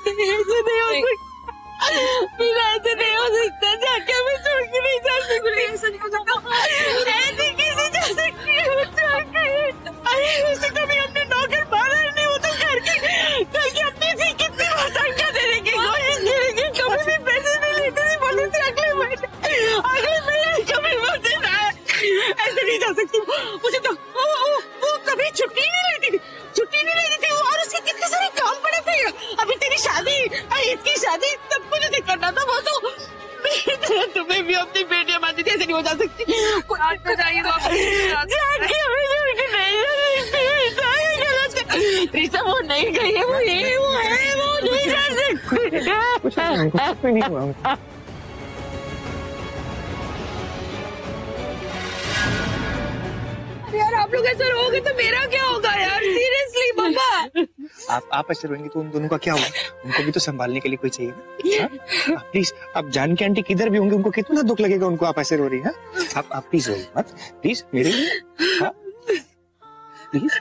ऐसे नहीं हो सकता मेरा ऐसे नहीं तुम्हें भी अपनी बेटियाँ मानती थी ऐसे नहीं हो जा सकती। वो नहीं गई है वो ये वो है वो नहीं जा सकती। नहीं हुआ। यार आप लोग ऐसा रहोगे तो मेरा क्या होगा यार? सीरियसली पापा आप आप ऐसे रोएँगे तो उन दोनों का क्या होगा उनको भी तो संभालने के लिए कोई चाहिए ना? प्लीज़ आप जान के आंटी किधर भी होंगे, उनको कितना दुख लगेगा उनको आप ऐसे रो रही है आप आप प्लीज़ रोइए मत प्लीज़ मेरे लिए प्लीज़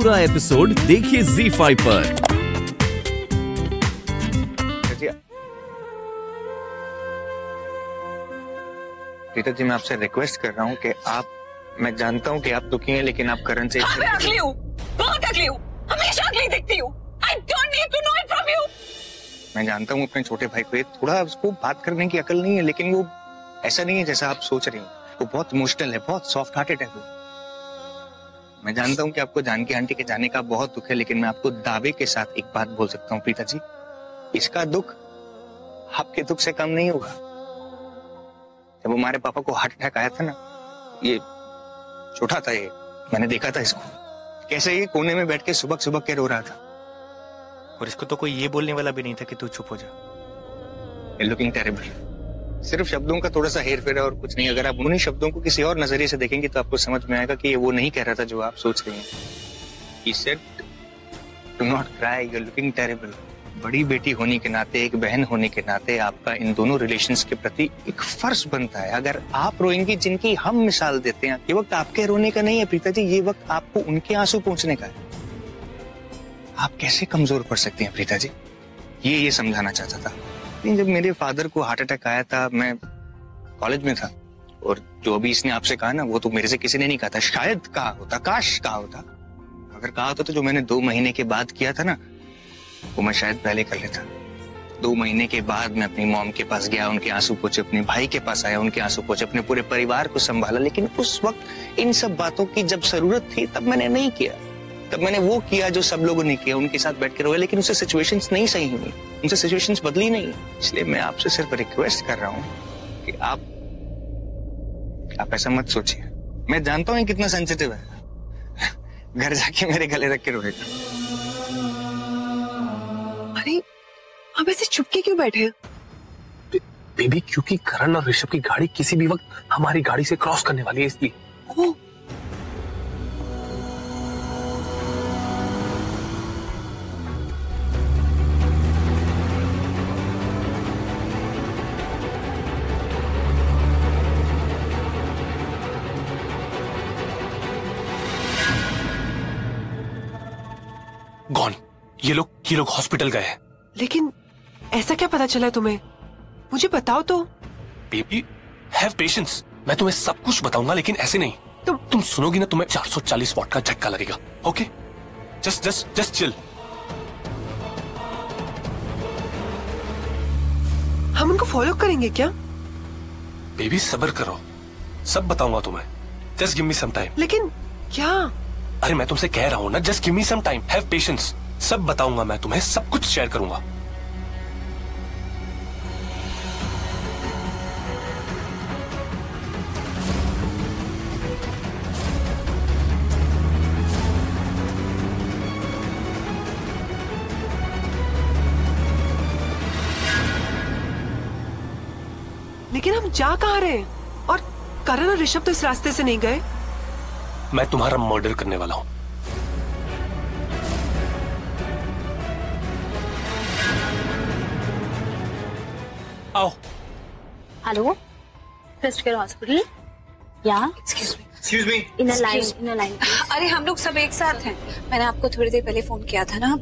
पूरा एपिसोड देखिए Z5 पर। रीता जी मैं आपसे रिक्वेस्ट कर रहा हूँ कि आप मैं जानता हूँ कि आप दुखी हैं लेकिन आप करण से मैं अगली हूँ। बहुत अगली हूँ। हमेशा अगली दिखती हूँ। I don't need to know it from you मैं जानता हूँ अपने छोटे भाई को ये थोड़ा उसको बात करने की अकल नहीं है लेकिन वो ऐसा नहीं है जैसा आप सोच रही हैं। वो बहुत इमोशनल है बहुत सॉफ्ट हार्टेड है वो। मैं जानता हूँ कि आपको जानकी आंटी के जाने का बहुत दुख है लेकिन मैं आपको दावे के साथ एक बात बोल सकता हूँ प्रीता जी। इसका दुख आपके दुख से कम नहीं होगा। जब हमारे पापा को हार्ट अटैक आया था ना ये छोटा था ये मैंने देखा था इसको। कैसे ये कोने में बैठ के सुबह सुबह के रो रहा था। और इसको तो कोई ये बोलने वाला भी नहीं था कि तू चुप हो जा। लुकिंग टेरेबल सिर्फ़ शब्दों का थोड़ा सा हेर फेर और कुछ नहीं। अगर आप उन्हीं शब्दों को किसी और नज़रिए से देखेंगे तो आपको समझ में आएगा कि ये वो नहीं कह रहा था जो आप सोच रही हैं। He said, "Do not cry, you're looking terrible." बड़ी बेटी होने के नाते एक बहन होने के नाते आपका इन दोनों रिलेशंस के प्रति एक फ़र्ज़ बनता है। अगर आप रोएँगी जिनकी हम मिसाल देते हैं ये वक्त आपके रोने का नहीं है प्रीता जी ये वक्त आपको उनके आँसू पहुँचने का है। आप कैसे कमज़ोर पड़ सकती हैं प्रीता जी ये ये समझाना चाहता था। नहीं, जब मेरे फादर को हार्ट अटैक आया था, मैं कॉलेज में था, और जो अभी इसने आपसे कहा ना, वो तो मेरे से किसी ने नहीं कहा था। शायद कहा होता, काश कहा होता। अगर कहा होता तो जो मैंने दो महीने के बाद किया था ना, वो मैं शायद पहले कर लेता। दो महीने के बाद मैं अपनी मॉम के पास गया, उनके आँसू पोछे, अपने भाई के पास आया, उनके आँसू पोछे, अपने पूरे परिवार को संभाला। लेकिन उस वक्त इन सब बातों की जब ज़रूरत थी, तब मैंने नहीं किया। तब मैंने वो किया जो सब लोगों ने किया, उनके साथ बैठ के रोया लेकिन उससे सिचुएशंस नहीं सही हुई। उनसे सिचुएशंस बदली नहीं इसलिए मैं आपसे सिर्फ़ रिक्वेस्ट कर रहा हूँ कि आप आप ऐसा मत सोचिए। मैं जानता हूँ कितना सेंसिटिव है। घर जाके मेरे गले रख के रोएगा। अरे आप ऐसे चुपके क्यों बैठे हैं? बेबी क्योंकि करण और ऋषभ की गाड़ी किसी भी वक्त हमारी गाड़ी से क्रॉस करने वाली है इसलिए। ये लोग ये लोग हॉस्पिटल गए लेकिन ऐसा क्या पता चला तुम्हें? मुझे बताओ तो। बेबी हैव पेशेंस मैं तुम्हें सब कुछ बताऊँगा लेकिन ऐसे नहीं। तुम तुम सुनोगी ना तुम्हें 440 वॉट का झटका लगेगा। Okay just just just chill हम उनको फॉलो करेंगे क्या? बेबी सब्र करो। सब बताऊँगा तुम्हें। Just give me some time लेकिन क्या? अरे मैं तुमसे कह रहा हूँ ना just give me some time have patience सब बताऊँगा मैं तुम्हें सब कुछ शेयर करूँगा। लेकिन हम जा कहाँ रहे हैं? और करण और ऋषभ तो इस रास्ते से नहीं गए। मैं तुम्हारा मर्डर करने वाला हूँ। आओ। हेलो क्रिस्ट केयर हॉस्पिटल या excuse me in a line in a line अरे हम लोग सब एक साथ हैं। मैंने आपको थोड़ी देर पहले फ़ोन किया था ना।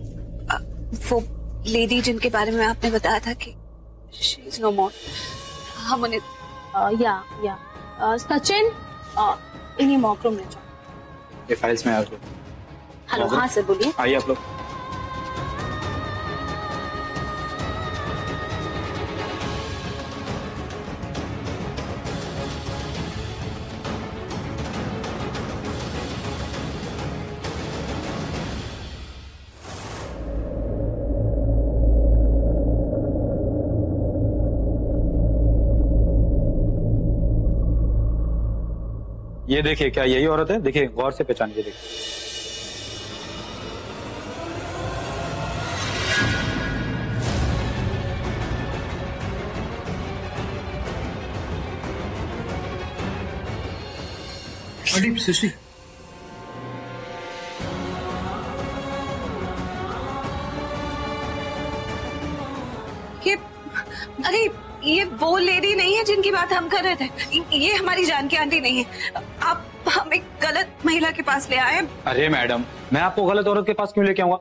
वो लेडी जिनके बारे में आपने बताया था कि शी इज़ नो मोर हम उन्हें या या सचिन uh, इन्हीं मॉक रूम ले जाओ। ये फाइल्स में आया हेलो हाँ सर बोलिए। आइए आप लोग। ये देखिए क्या यही औरत है? देखिए गौर से पहचान के देखिए। ये अरे ये वो लेडी है जिनकी बात हम कर रहे थे। ये हमारी जान की आंटी नहीं है। आप हम एक गलत महिला के पास ले आए अरे मैडम मैं आपको गलत औरत के पास क्यों लेके आऊँगा?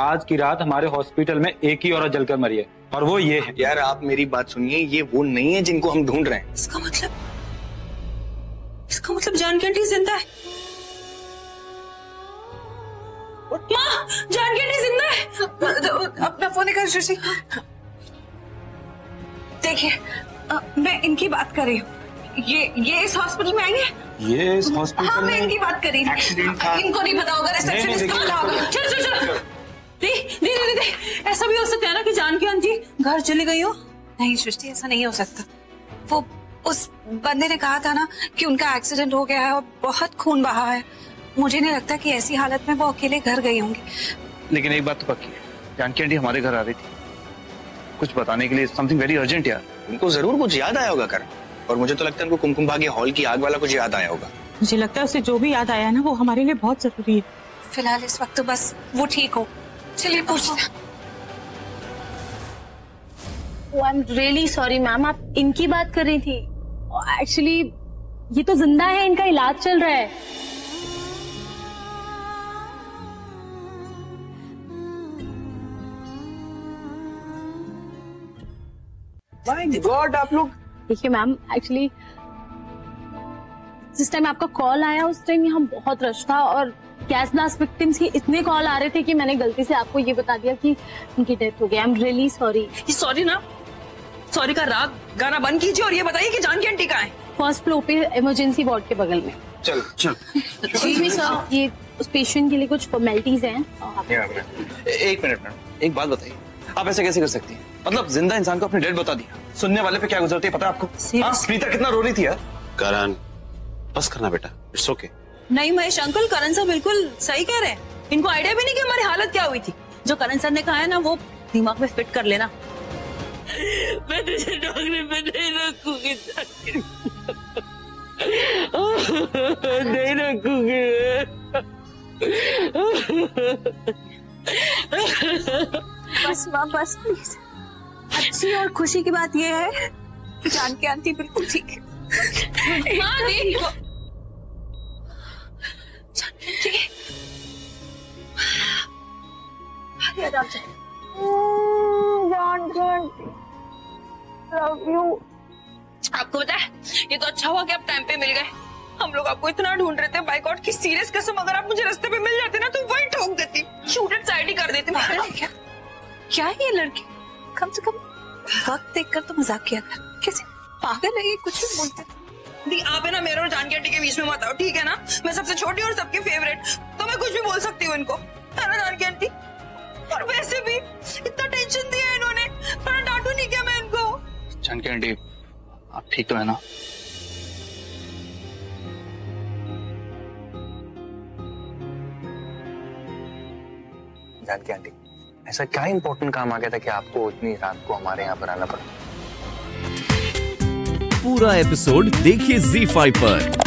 आज की रात हमारे हॉस्पिटल में एक ही औरत जलकर मरी है और वो ये है। यार आप मेरी बात सुनिए ये वो नहीं है जिनको हम ढूंढ रहे हैं। इसका मतलब इसका मतलब जान की आंटी ज़िंदा है। माँ जान आंटी ज़िंदा है। अपना फ़ोन कर शशि देखिए अ, मैं इनकी बात कर रही हूँ। ये ये इस हॉस्पिटल में आई है? ये इस हॉस्पिटल हाँ मैं इनकी बात कर रही हूँ। इनको नहीं पता होगा रिसेप्शनिस्ट कहाँ रहा होगा। चल चल चल। नहीं नहीं नहीं नहीं ऐसा भी हो सकता है ना कि जानकी आंटी घर चली गई हो? नहीं सृष्टि ऐसा नहीं हो सकता। वो उस बंदे ने कहा था ना कि उनका एक्सीडेंट हो गया है और बहुत खून बहा है। मुझे नहीं लगता कि ऐसी हालत में वो अकेले घर गई होंगी। लेकिन एक बात तो पक्की है। जानकी आंटी हमारे घर आ रही थी। कुछ बताने के लिए समथिंग वेरी अर्जेंट यार। उनको ज़रूर कुछ याद आया होगा कर और मुझे तो लगता है उनको कुमकुम भाग्य हॉल की आग वाला कुछ याद आया होगा। मुझे लगता है उसे जो भी याद आया है ना वो हमारे लिए बहुत ज़रूरी है। फ़िलहाल इस वक्त तो बस वो ठीक हो। चलिए पूछते I am really sorry ma'am आप इनकी बात कर रही थी। एक्चुअली ये तो ज़िंदा है इनका इलाज चल रहा है। गॉड आप लोग देखिए मैम एक्चुअली जिस टाइम आपका कॉल आया उस टाइम यहाँ बहुत रश था और गैस ब्लास्ट विक्टिम्स के इतने कॉल आ रहे थे कि मैंने गलती से आपको ये बता दिया कि उनकी डेथ हो गई। I am really sorry sorry ना। सॉरी का राग गाना बंद कीजिए और ये बताइए कि जानकी आंटी कहाँ है? फ़र्स्ट फ्लोर पे इमरजेंसी वार्ड के बगल में। चल चल। sir, ये उस पेशेंट के लिए कुछ फॉर्मेलिटीज हैं। एक मिनट मैम एक बात बताइए। आप ऐसे कैसे कर सकती हैं? मतलब ज़िंदा इंसान को अपनी डेट बता दिया। सुनने वाले पे क्या गुजरती है पता है आपको? हाँ, प्रीता कितना रो रही थी यार? करण बस करना बेटा इट्स ओके नहीं महेश अंकल करण सर बिल्कुल सही कह रहे हैं। इनको आइडिया भी नहीं कि हमारी हालत क्या हुई थी। जो करण सर ने कहा है ना वो दिमाग में फिट कर लेना। मैं तुझे नौकरी पे नहीं रखूँगी नहीं रखूँगी बस माँ बस प्लीज़ अच्छी और खुशी की बात यह है जान के आंटी बिल्कुल ठीक है। हाँ, आपको पता है ये तो अच्छा हुआ कि आप टाइम पे मिल गए। हम लोग आपको इतना ढूंढ रहे थे गॉड की सीरियस कसम अगर आप मुझे रास्ते पे मिल जाते ना तो वही ठोक देती। शूटेड साइड ही कर देती। क्या? क्या? है ये लड़की? कम से कम वक्त देखकर तो मज़ाक किया कर। कैसे? पागल है ये कुछ भी बोलते। दी आप है ना मेरे और जानकी आंटी के बीच में मत आओ ठीक है ना? मैं सबसे छोटी और सबकी फेवरेट तो मैं कुछ भी बोल सकती हूँ इनको। है ना जानकी आंटी? और वैसे भी इतना टेंशन दिया इन्होंने थोड़ा डांटू नहीं किया मैं इनको? जानकी आंटी आप ठीक तो है ना? जानकी आंटी ऐसा क्या इंपॉर्टेंट काम आ गया था कि आपको इतनी रात को हमारे यहाँ पर आना पड़ा? पूरा एपिसोड देखिए जी फाइव पर।